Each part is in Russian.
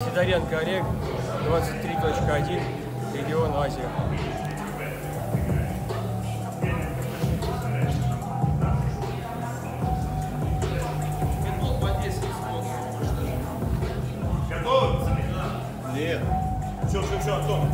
Сидоренко Олег, 23.1, регион Азия. Готовы? Нет. Все, все, все, Антон,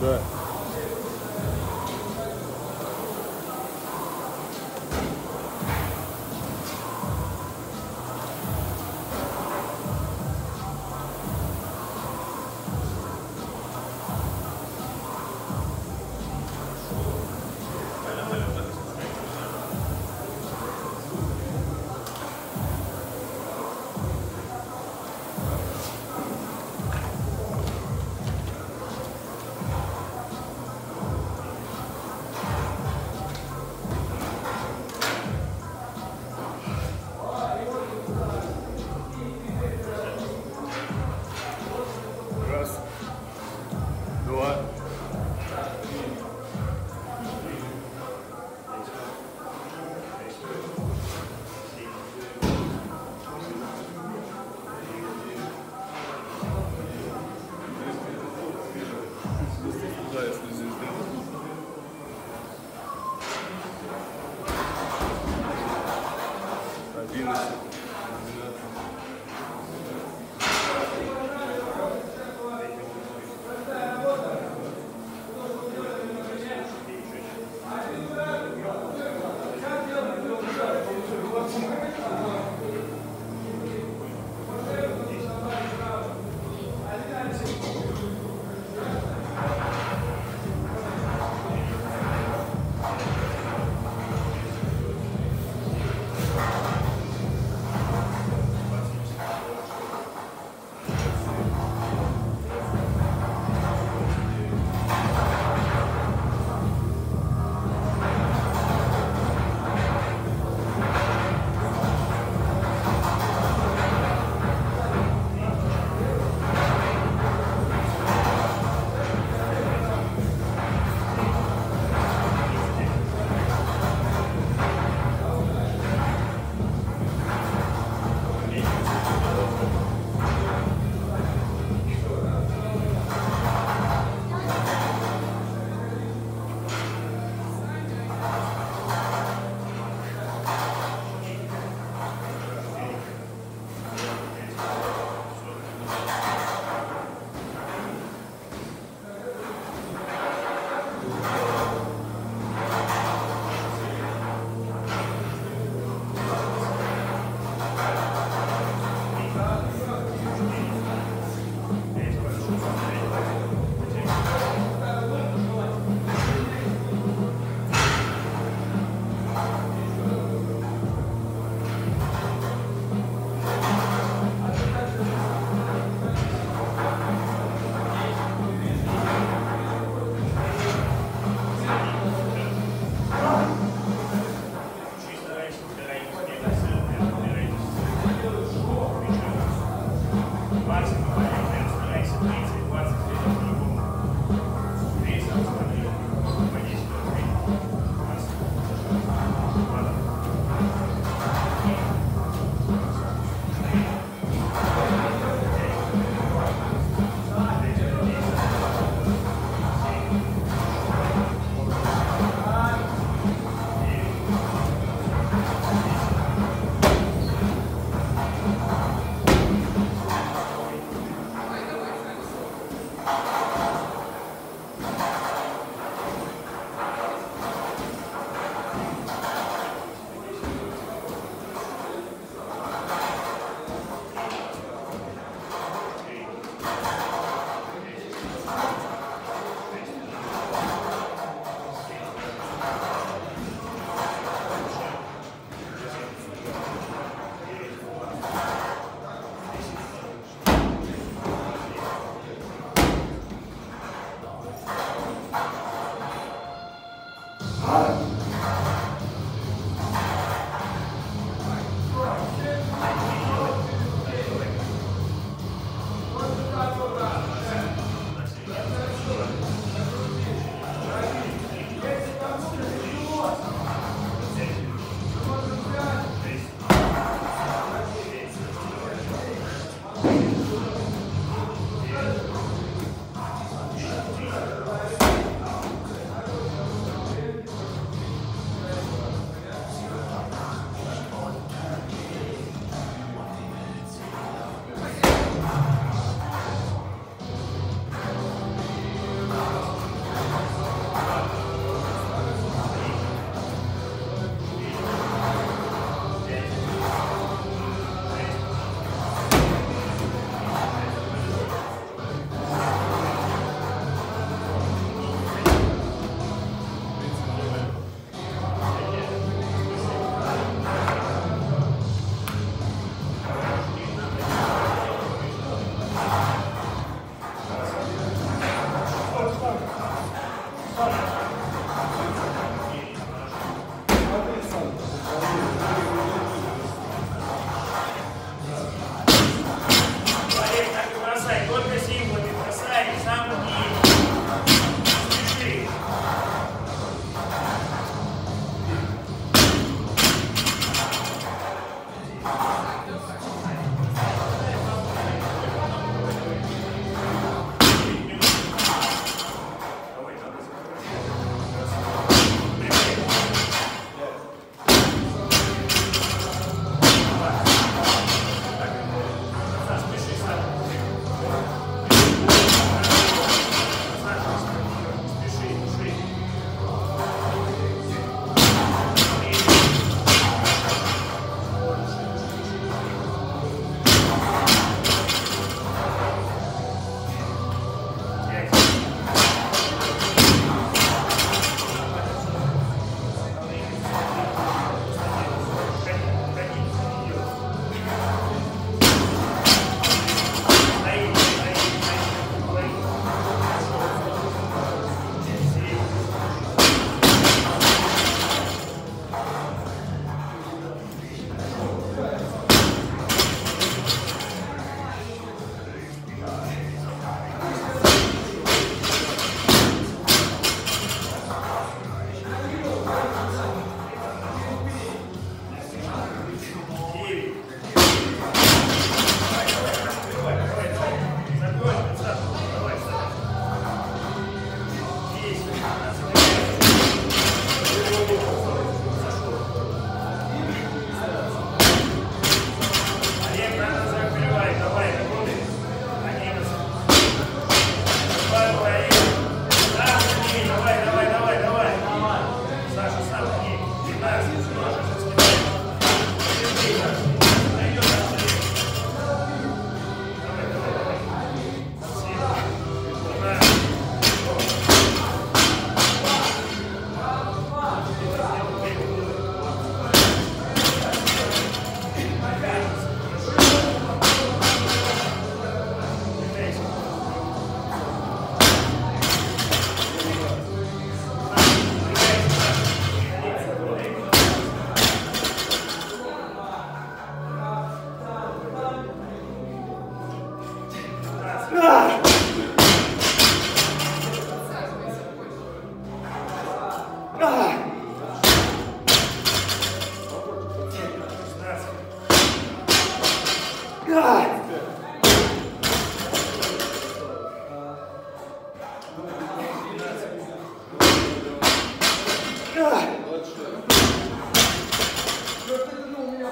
对。Олег,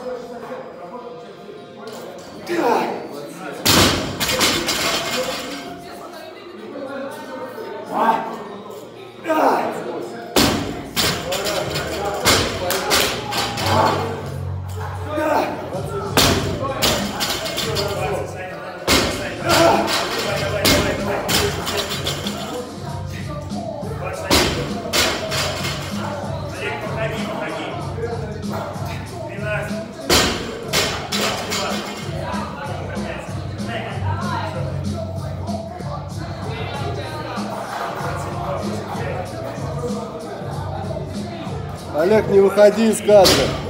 Gracias. Олег, не выходи из кадра.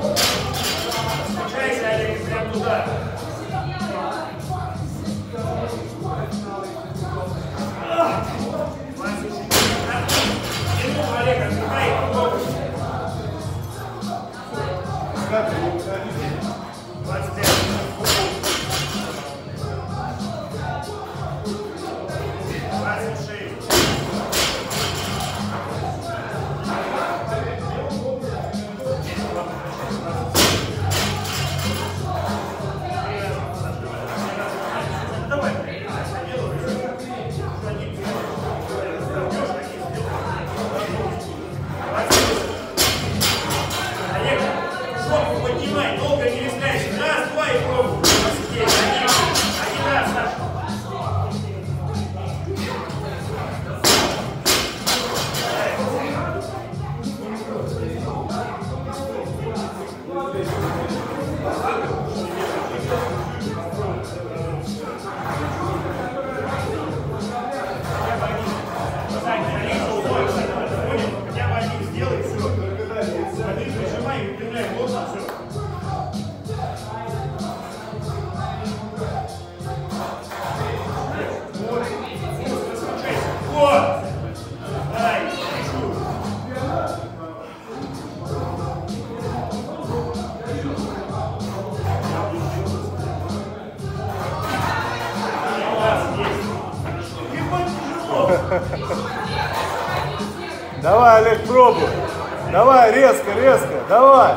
Давай, Олег, пробуй. Давай, резко, резко, давай.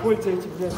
Кольца эти, блядь.